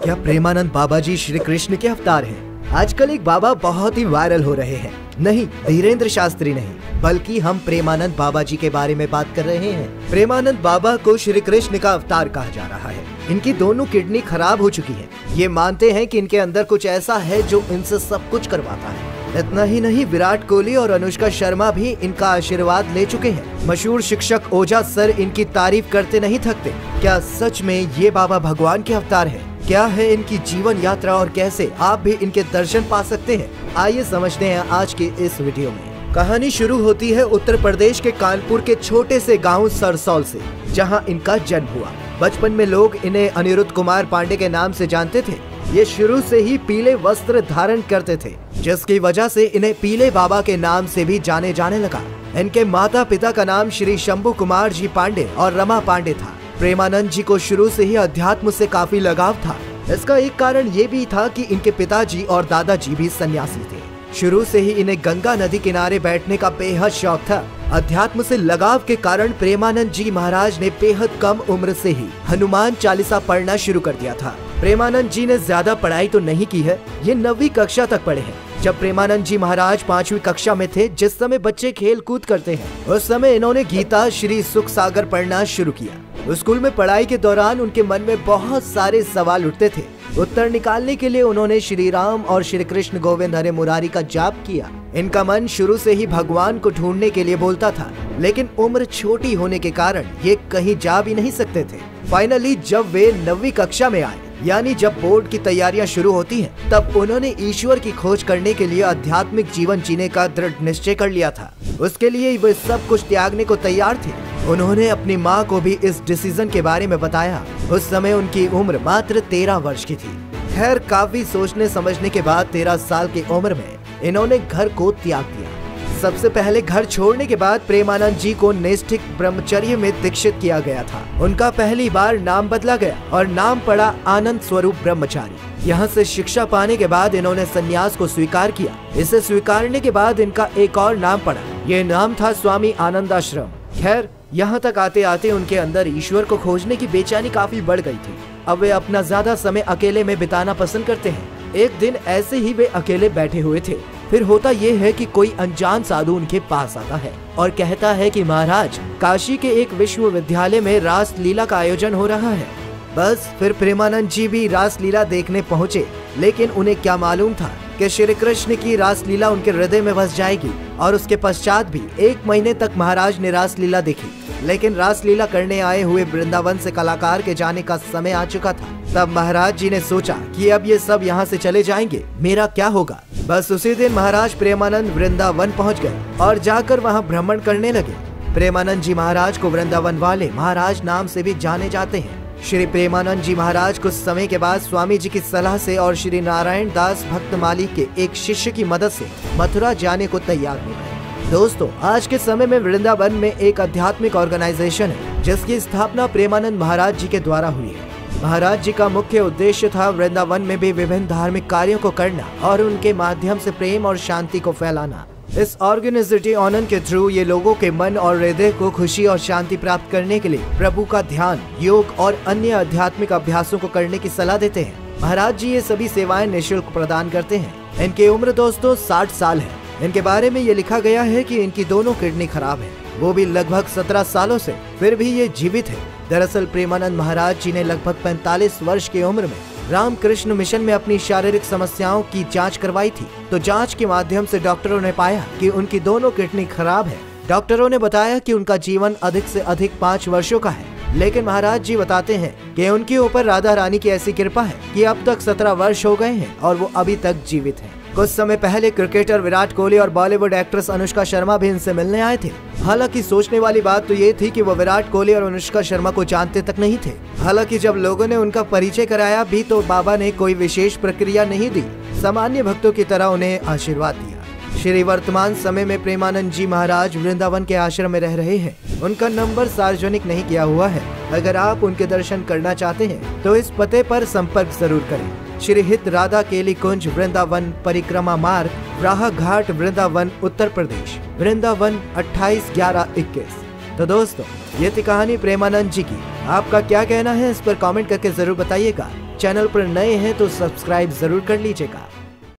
क्या प्रेमानंद बाबा जी श्री कृष्ण के अवतार हैं? आजकल एक बाबा बहुत ही वायरल हो रहे हैं। नहीं, धीरेन्द्र शास्त्री नहीं, बल्कि हम प्रेमानंद बाबा जी के बारे में बात कर रहे हैं। प्रेमानंद बाबा को श्री कृष्ण का अवतार कहा जा रहा है। इनकी दोनों किडनी खराब हो चुकी है। ये मानते हैं कि इनके अंदर कुछ ऐसा है जो इनसे सब कुछ करवाता है। इतना ही नहीं, विराट कोहली और अनुष्का शर्मा भी इनका आशीर्वाद ले चुके हैं। मशहूर शिक्षक ओझा सर इनकी तारीफ़ करते नहीं थकते। क्या सच में ये बाबा भगवान के अवतार है? क्या है इनकी जीवन यात्रा और कैसे आप भी इनके दर्शन पा सकते हैं? आइए समझते हैं आज के इस वीडियो में। कहानी शुरू होती है उत्तर प्रदेश के कानपुर के छोटे से गाँव सरसौल से, जहाँ इनका जन्म हुआ। बचपन में लोग इन्हें अनिरुद्ध कुमार पांडे के नाम से जानते थे। ये शुरू से ही पीले वस्त्र धारण करते थे, जिसकी वजह से इन्हें पीले बाबा के नाम से भी जाने जाने लगा। इनके माता पिता का नाम श्री शंभू कुमार जी पांडे और रमा पांडे था। प्रेमानंद जी को शुरू से ही अध्यात्म से काफ़ी लगाव था। इसका एक कारण ये भी था कि इनके पिताजी और दादाजी भी सन्यासी थे। शुरू से ही इन्हें गंगा नदी किनारे बैठने का बेहद शौक था। अध्यात्म से लगाव के कारण प्रेमानंद जी महाराज ने बेहद कम उम्र से ही हनुमान चालीसा पढ़ना शुरू कर दिया था। प्रेमानंद जी ने ज़्यादा पढ़ाई तो नहीं की है, ये नवी कक्षा तक पढ़े हैं। जब प्रेमानंद जी महाराज पांचवी कक्षा में थे, जिस समय बच्चे खेल कूद करते हैं, उस समय इन्होंने गीता, श्री सुख सागर पढ़ना शुरू किया। स्कूल में पढ़ाई के दौरान उनके मन में बहुत सारे सवाल उठते थे। उत्तर निकालने के लिए उन्होंने श्री राम और श्री कृष्ण गोविंद हरे मुरारी का जाप किया। इनका मन शुरू से ही भगवान को ढूँढने के लिए बोलता था, लेकिन उम्र छोटी होने के कारण ये कहीं जा भी नहीं सकते थे। फाइनली जब वे नवी कक्षा में आए यानी जब बोर्ड की तैयारियाँ शुरू होती हैं, तब उन्होंने ईश्वर की खोज करने के लिए आध्यात्मिक जीवन जीने का दृढ़ निश्चय कर लिया था। उसके लिए वे सब कुछ त्यागने को तैयार थे। उन्होंने अपनी माँ को भी इस डिसीज़न के बारे में बताया। उस समय उनकी उम्र मात्र तेरह वर्ष की थी। खैर काफ़ी सोचने समझने के बाद तेरह साल की उम्र में इन्होंने घर को त्याग दिया। सबसे पहले घर छोड़ने के बाद प्रेमानंद जी को नैष्ठिक ब्रह्मचर्य में दीक्षित किया गया था। उनका पहली बार नाम बदला गया और नाम पड़ा आनंद स्वरूप ब्रह्मचारी। यहाँ से शिक्षा पाने के बाद इन्होंने संन्यास को स्वीकार किया। इसे स्वीकारने के बाद इनका एक और नाम पड़ा। ये नाम था स्वामी आनंद आश्रम खैर, यहाँ तक आते आते उनके अंदर ईश्वर को खोजने की बेचैनी काफ़ी बढ़ गई थी। अब वे अपना ज़्यादा समय अकेले में बिताना पसंद करते हैं। एक दिन ऐसे ही वे अकेले बैठे हुए थे। फिर होता ये है कि कोई अनजान साधु उनके पास आता है और कहता है कि महाराज, काशी के एक विश्वविद्यालय में रास लीला का आयोजन हो रहा है। बस, फिर प्रेमानंद जी भी रास लीला देखने पहुँचे, लेकिन उन्हें क्या मालूम था कि श्री कृष्ण की रास लीला उनके हृदय में बस जाएगी और उसके पश्चात भी एक महीने तक महाराज ने रास लीला देखी। लेकिन रास लीला करने आए हुए वृंदावन से कलाकार के जाने का समय आ चुका था। तब महाराज जी ने सोचा कि अब ये सब यहाँ से चले जाएँगे, मेरा क्या होगा? बस उसी दिन महाराज प्रेमानंद वृंदावन पहुँच गए और जाकर वहाँ भ्रमण करने लगे। प्रेमानंद जी महाराज को वृंदावन वाले महाराज नाम से भी जाने जाते हैं। श्री प्रेमानंद जी महाराज कुछ समय के बाद स्वामी जी की सलाह से और श्री नारायण दास भक्त माली के एक शिष्य की मदद से मथुरा जाने को तैयार हो गए। दोस्तों, आज के समय में वृंदावन में एक आध्यात्मिक ऑर्गेनाइजेशन है, जिसकी स्थापना प्रेमानंद महाराज जी के द्वारा हुई है। महाराज जी का मुख्य उद्देश्य था वृंदावन में भी विभिन्न धार्मिक कार्यों को करना और उनके माध्यम से प्रेम और शांति को फैलाना। इस ऑर्गेनाइजेटिव ऑनन के थ्रू ये लोगों के मन और हृदय को खुशी और शांति प्राप्त करने के लिए प्रभु का ध्यान, योग और अन्य आध्यात्मिक अभ्यासों को करने की सलाह देते हैं। महाराज जी ये सभी सेवाएँ निःशुल्क प्रदान करते हैं। इनकी उम्र दोस्तों साठ साल है। इनके बारे में ये लिखा गया है कि इनकी दोनों किडनी खराब है। वो भी लगभग सत्रह सालों से फिर भी ये जीवित है। दरअसल प्रेमानंद महाराज जी ने लगभग 45 वर्ष की उम्र में रामकृष्ण मिशन में अपनी शारीरिक समस्याओं की जाँच करवाई थी। तो जाँच के माध्यम से डॉक्टरों ने पाया कि उनकी दोनों किडनी खराब है। डॉक्टरों ने बताया कि उनका जीवन अधिक से अधिक पाँच वर्षों का है। लेकिन महाराज जी बताते हैं कि उनके ऊपर राधा रानी की ऐसी कृपा है कि अब तक सत्रह वर्ष हो गए हैं और वो अभी तक जीवित हैं। कुछ समय पहले क्रिकेटर विराट कोहली और बॉलीवुड एक्ट्रेस अनुष्का शर्मा भी इनसे मिलने आए थे। हालाँकि सोचने वाली बात तो ये थी कि वो विराट कोहली और अनुष्का शर्मा को जानते तक नहीं थे। हालाँकि जब लोगों ने उनका परिचय कराया, भी तो बाबा ने कोई विशेष प्रक्रिया नहीं दी। सामान्य भक्तों की तरह उन्हें आशीर्वाद दिया। श्री वर्तमान समय में प्रेमानंद जी महाराज वृंदावन के आश्रम में रह रहे हैं। उनका नंबर सार्वजनिक नहीं किया हुआ है। अगर आप उनके दर्शन करना चाहते हैं तो इस पते पर संपर्क ज़रूर करें। श्री हित राधा केली कुंज, वृंदावन, परिक्रमा मार्ग राह घाट वृंदावन, उत्तर प्रदेश। वृंदावन अट्ठाईस, ग्यारह, इक्कीस। तो दोस्तों, ये थी कहानी प्रेमानंद जी की। आपका क्या कहना है इस पर कमेंट करके ज़रूर बताइएगा। चैनल पर नए हैं तो सब्सक्राइब ज़रूर कर लीजिएगा।